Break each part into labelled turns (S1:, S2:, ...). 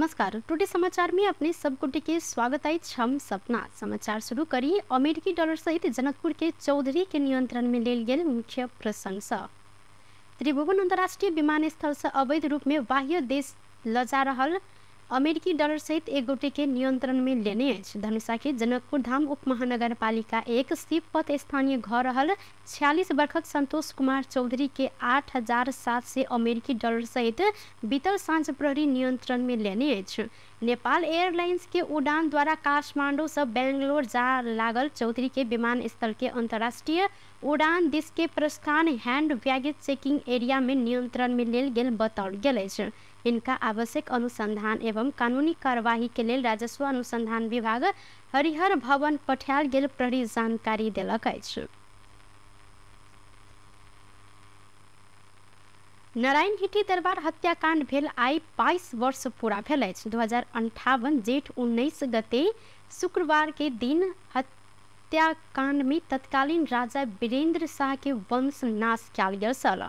S1: नमस्कार। टुडे समाचार में अपने के स्वागत आई छम सपना समाचार शुरू करी। अमेरिकी डॉलर सहित जनकपुर के चौधरी के नियंत्रण में लेल गेल मुख्य प्रशंसा त्रिभुवन अंतर्राष्ट्रीय विमानस्थल से अवैध रूप में बाह्य देश लजा रहल अमेरिकी डलरसहित एक गोटेके नियन्त्रण में लेने अछि। जनकपुर धाम उपमहानगरपालिका एक शिव स्थानीय घर रहल छियालिस वर्षक सन्तोष कुमार चौधरी के आठ हजार सात सय अमेरिकी डलरसहित बीतल साँझ प्रहरी नियन्त्रण लनेछ लेने अछि। नेपाल एयरलाइन्स के उडानद्वारा काठमाडौँसँ बेङ्गलोर जा लागल चौधरीके विमानस्थलके अन्तर्राष्ट्रिय उडान दिसके प्रस्थान ह्यान्ड ब्यागेज चेकिङ एरियामे नियन्त्रणमे लेल गेल बताओल गेल अछि। इनका आवश्यक अनुसंधान एवं कानूनी कार्यवाही राजस्व अनुसंधान विभाग हरिहर भवन पठायल गेल प्रहरी जानकारी देलक अछि। नारायण हिटी दरबार हत्याकांड भेल आइ बाईस वर्ष पूरा भेल अछि। दू हजार अंठावन जेठ उन्नैस गते शुक्रवार के दिन हत्याकांड में तत्कालीन राजा वीरेंद्र शाह के वंश नाश कयल गेल छल।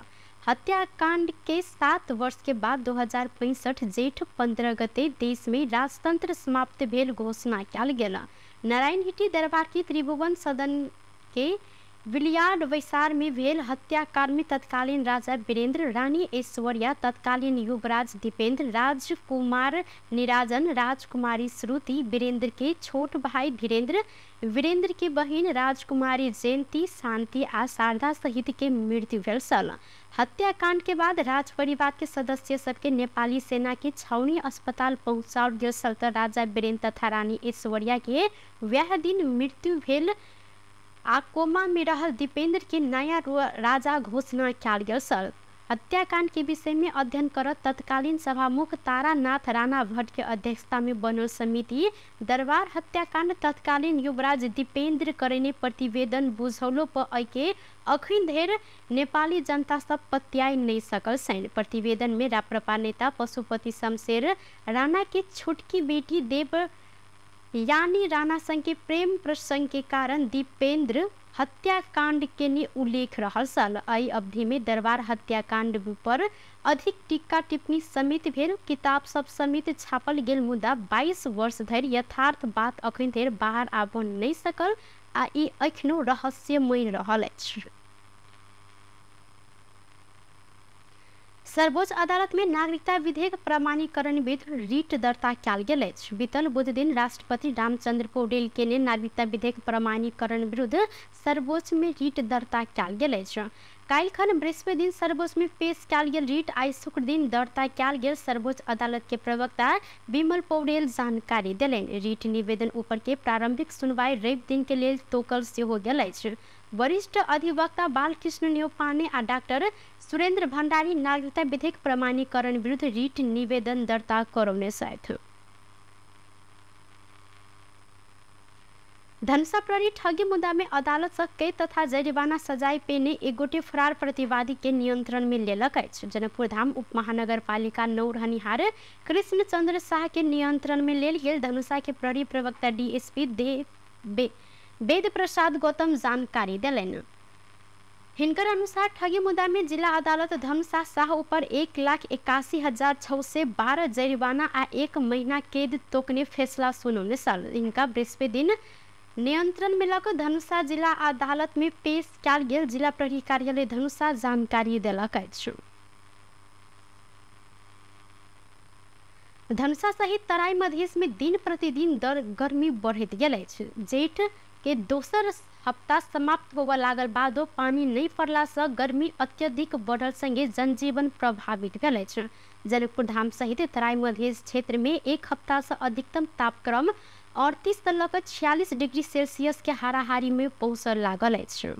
S1: हत्याकांड के सात वर्ष के बाद दो हज़ार पैंसठ जेठ पंद्रह गते देश में राजतंत्र समाप्त भेल घोषणा कयल गेल नारायण हिटी दरबार की त्रिभुवन सदन के विलियार्ड वैसार में हत्याकांड में तत्कालीन राजा वीरेंद्र रानी, ऐश्वर्या, तत्कालीन युवराज दीपेंद्र, राजकुमार निराजन, राजकुमारी श्रुति वीरेंद्र के छोट भाई धीरेन्द्र वीरेंद्र के बहिन राजकुमारी जयंती, शांति आ शारदा सहित के मृत्यु छल हत्याकांड के बाद राज परिवार के सदस्य सबके नेपाली सेना के छावनी अस्पताल पहुंचाओल गेल राजा वीरेंद्र तथा रानी ऐश्वर्या के वह दिन मृत्यु भेल आ कोमा में रहल दीपेंद्र के नया राजा घोषणा कयल गेल छल। हत्याकांड के विषय में अध्ययन करत तत्कालीन सभामुख तारानाथ राणा भट्ट के अध्यक्षता में बनल समिति दरबार हत्याकांड तत्कालीन युवराज दीपेंद्र करने प्रतिवेदन बुझौलो पर एके अखन धरि नेपाली जनता सब पत्याय नहीं सकल सैन प्रतिवेदन में राप्रपा नेता पशुपति शमशेर राणा के छोटकी बेटी देव यानी राणा संग के प्रेम प्रसंग के कारण दीपेंद्र हत्याकांड के ने उल्लेख रहल छल एहि अवधि में दरबार हत्याकांड पर अधिक टीका टिप्पणी समित भेल। किताब सब समित छापल गेल मुदा 22 वर्ष धरि यथार्थ बात अखन धरि बाहर आब नहीं सकल आ ई अखनो रहस्यमय रहल अछि। सर्वोच्च अदालत में नागरिकता विधेयक प्रमाणीकरण विरुद्ध रीट दर्ता कयल गेल बीतल बुध दिन राष्ट्रपति रामचंद्र पौडेल के ने नागरिकता विधेयक प्रमाणीकरण विरुद्ध सर्वोच्च में रीट दर्ता कयल गेल अछि। काल्हिखन बृहस्पति दिन सर्वोच्च में पेश कयल गेल रीट आइ शुक्र दिन दर्ता कयल गेल सर्वोच्च अदालत के प्रवक्ता विमल पौडेल जानकारी देलनि। रीट निवेदन ऊपर के प्रारंभिक सुनवाई रवि दिन के लेल तोकल सेहो गेल अछि। वरिष्ठ अधिवक्ता बालकृष्ण न्यौपाने आ डॉक्टर सुरेंद्र भंडारी नागरिकता विधेयक प्रमाणीकरण विरुद्ध रीट निवेदन दर्ता करौने छथि धनसा प्रहरी ठगी मुद्दा में अदालत से कई तथा जरिमाना सजाय पेने एक गोटे फरार प्रतिवादी के नियंत्रण में लेलक अछि जनकपुर धाम उप महानगर पालिका नौरहनिहार कृष्ण चंद्र शाह के लेल गेल धनुषा प्रहरी प्रवक्ता डीएसपी दे बे वेद प्रसाद गौतम जानकारी दिलनि। हिनकर अनुसार ठगी मुद्दा में जिला अदालत धमसा शाह ऊपर एक लाख इक्यासी हज़ार छः सौ बारह जरिमाना आ एक महीना कैद तोकने फैसला सुनौने छल इनका बृहस्पति दिन नियंत्रण में लग धनुषा जिला अदालत में पेश कयल गेल जिला प्रहरी कार्यालय धनुषा जानकारी देलक धनुषा सहित तराई मधेश में दिन प्रतिदिन दर गर्मी बढ़ैत गेल जेठ के दोसर हफ़्ता समाप्त होबऽ लागल बादो पानी नहीं पड़ला से गर्मी अत्यधिक बढ़ल संगे जनजीवन प्रभावित भेल जनकपुर धाम सहित तराई मधेश क्षेत्र में एक हफ़्ता से अधिकतम तापक्रम अड़तीस से लऽ छियालीस डिग्री सेल्सियस के हाराहारी में पहुँचल लागल अछि।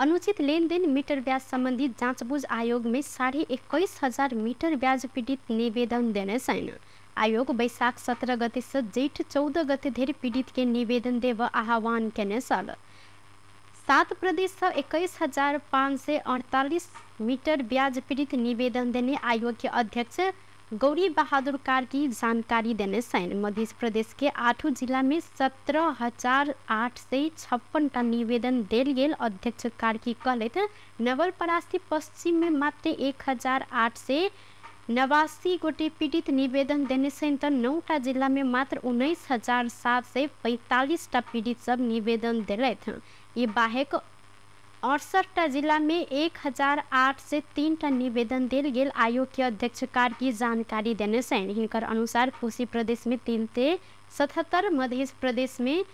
S1: अनुचित लेन देन मीटर ब्याज संबंधी जांचबूझ आयोग में साढ़े इक्कीस हज़ार मीटर ब्याज पीड़ित निवेदन देने छन्। आयोग बैशाख सत्रह गते से जेठ चौदह गते धरि पीड़ित के निवेदन देव आह्वान केने सात प्रदेश से इक्कीस हज़ार पाँच सौ अड़तालीस मीटर ब्याज पीड़ित निवेदन देने आयोग के अध्यक्ष गौरी बहादुर कार्की जानकारी देने छन् मध्य प्रदेश के आठों जिला में सत्रह हज़ार आठ सय छप्पन टा निवेदन देल गेल। अध्यक्ष कार्की कहलथि नवल पश्चिम में मात्र एक हज़ार आठ सय नवासी गोटे पीड़ित निवेदन देने से नौटा जिला में मात्र उन्नीस हज़ार सात सय पैंतालीसटा पीड़ित सब निवेदन दिलथि ये बाहेक अड़सठटा जिला में एक हज़ार आठ से तीनटा निवेदन दिल गेल। आयोग के अध्यक्ष की जानकारी देने से हिनकर अनुसार कोशी प्रदेश में तीन से सतहत्तर, मध्य प्रदेश में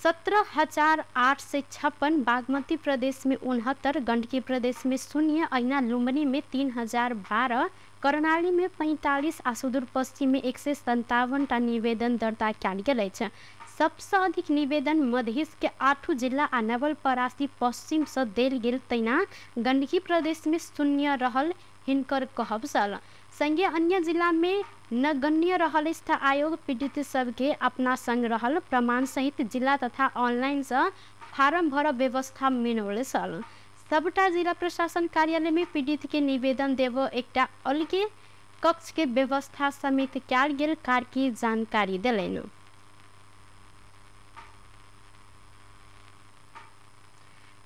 S1: सत्रह हज़ार आठ सौ छप्पन, बागमती प्रदेश में उनहत्तर, गंडकी प्रदेश में शून्य अना लुम्बनी में तीन हज़ार बारह करनाली में पैंतालीस आ सुदूरपश्चिम में एक सय सन्तावनवटा निवेदन दर्ता कार्यालय छ सबसँ अधिक निवेदन मधेसके आठ जिल्ला आ नवलपरासी पश्चिमसँ देल गेल तैना गण्डकी प्रदेशमे शून्य रहल हिनकर कहब छल सङ्गे अन्य जिल्लामे नगण्य रहल स्था आयोग पीड़ित सबके अपना सङ्ग रहल प्रमाणसहित जिल्ला तथा ऑनलाइनसँ फारम भर व्यवस्था मिलल छल सबटा जिला प्रशासन कार्यालय में पीड़ित के निवेदन देव एकटा अलगे कक्ष के व्यवस्था समेत कयल गेल कार्य जानकारी दिलनि।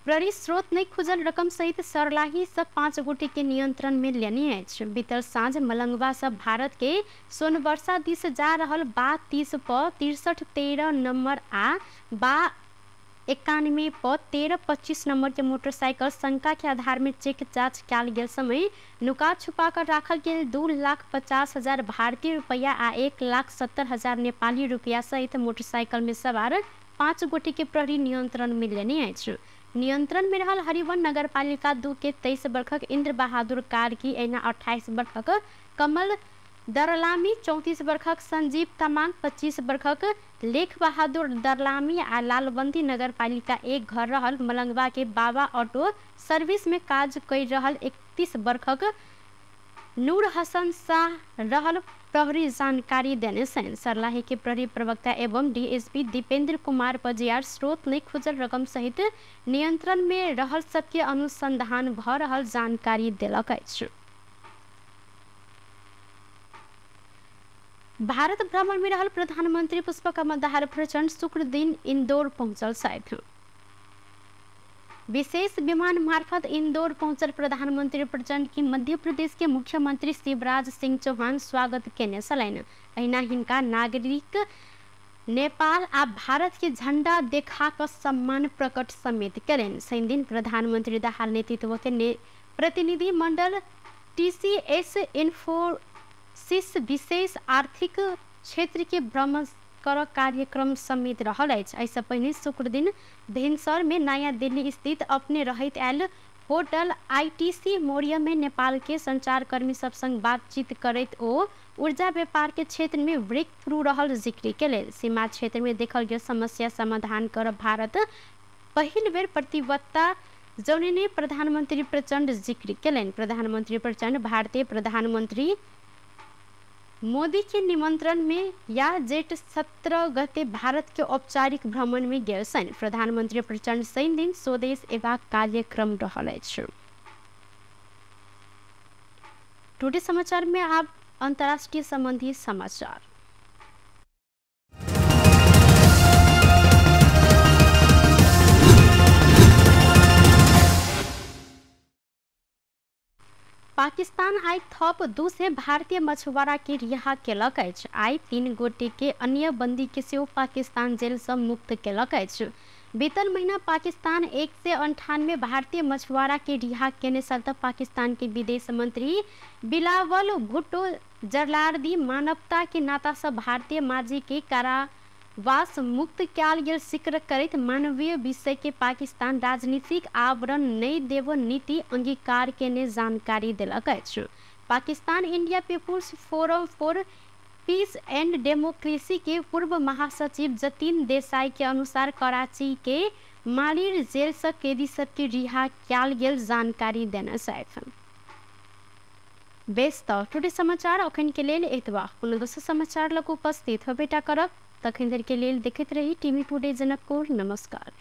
S1: प्रहरी स्रोत नहीं खुजल रकम सहित सरलाही सब पाँच गोटे के नियंत्रण में अछि। बीतल साँझ मलंगवा सब भारत के सोनवर्षा दिस जा रहल बा तीस प तिरसठ तेरह नंबर आ बा एकानब्बे प तेह्र पच्चिस नम्बरके मोटरसाइकल शङ्काके आधारमा चेक जाँच कयल गेल समय नुका छुपाकर राखल गेल दू लाख पचास हजार भारतीय रुपियाँ आ एक लाख सत्तर हजार नेपाली रुपियाँ सहित मोटरसाइकिलमे सवार पाँच गोटीके प्रहरी नियन्त्रण लेने अछि नियन्त्रणमे रहल हरिवन नगरपालिका दूके तेइस वर्षक इन्द्र बहादुर कार्की एना अठाइस वर्षक कमल दरलामी चौंतीस वर्षक संजीव तमांग पच्चीस वर्षक लेख बहादुर दरलामी आ लालबंदी नगर पालिका एक घर रहल मलंगवा के बाबा ऑटो सर्विस में काज कर रहल इकतीस वर्षक नूर हसन शाह रहल प्रहरी जानकारी देने सन सरलाही के प्रहरी प्रवक्ता एवं डीएसपी दीपेंद्र कुमार पजियार स्रोत ने खुजल रकम सहित नियंत्रण में रहल सबके अनुसंधान भ रहल जानकारी दिलक अछि भारत भ्रमण रहल प्रधानमन्त्री पुष्पकमल दाहाल प्रचण्ड शुक्र दिन इन्दोर पहुँचल सायद। विशेष विमान मार्फत इन्दोर पहुँचल प्रधानमन्त्री प्रचण्ड कि मध्य प्रदेशके मुख्यमन्त्री शिवराज सिंह चौहान स्वागत केने छलैन। अहिना हिनका नागरिक नेपाल आ भारतके झण्डा देखा कऽ सम्मान प्रकट समेत कयलनि शनि दिन प्रधानमन्त्री दाहाल नेतृत्वके ने प्रतिनिधि मण्डल टी इन्फो इन्फोसिस विशेष आर्थिक क्षेत्र के भ्रमण कर कार्यक्रम समेत रहल अछि एहिसँ शुक्र दिन भिनसर में नया दिल्ली स्थित अपने रहैत आयल होटल आईटीसी के संचारकर्मी सब संग बातचीत करैत ओ ऊर्जा व्यापार के क्षेत्र में ब्रेक थ्रू रहल ज़िक्र के लेल सीमा क्षेत्र में देखल गेल समस्या समाधान कर भारत पहिल बेर प्रतिबद्धता जौने प्रधानमंत्री प्रचंड ज़िक्र केलनि। प्रधानमंत्री प्रचंड भारतीय प्रधानमंत्री मोदी के निमंत्रण में या जेठ सत्रह गते भारत के औपचारिक भ्रमण में गेल छनि प्रधानमंत्री प्रचंड शनि दिन स्वदेश एबाक कार्यक्रम रहल टुडे समाचार में आप अंतर्राष्ट्रीय संबंधी समाचार। पाकिस्तान आई थप दू से भारतीय मछुआरा के रिहा केलक आई तीन गोटे के अन्य बंदी के सेहो पाकिस्तान जेल से मुक्त केलक अछि। बीतल महीना पाकिस्तान एक से अंठानवे भारतीय मछुआरा के रिहा केने चलते पाकिस्तान के विदेश मंत्री बिलावल भुट्टो जरलार्दी मानवता के नाता से भारतीय माजी के कारा वास मुक्त कयल गेल ज़िक्र करैत मानवीय विषय के पाकिस्तान राजनीतिक आवरण नहीं देव नीति अंगीकार केने जानकारी दिलक Pakistan India people's forum for peace and democracy के पूर्व महासचिव जतीन देसाई के अनुसार कराची के मालिर जेल से कैदी सबके रिहा कयल गेल जानकारी देने छथि बेस तऽ टुडे समाचार अखन के लेल एतबा। कोनो दोसर समाचार लग उपस्थित होबेटा करब। तखन धर के लिए देखते रही टीवी टुडे जनकपुर नमस्कार।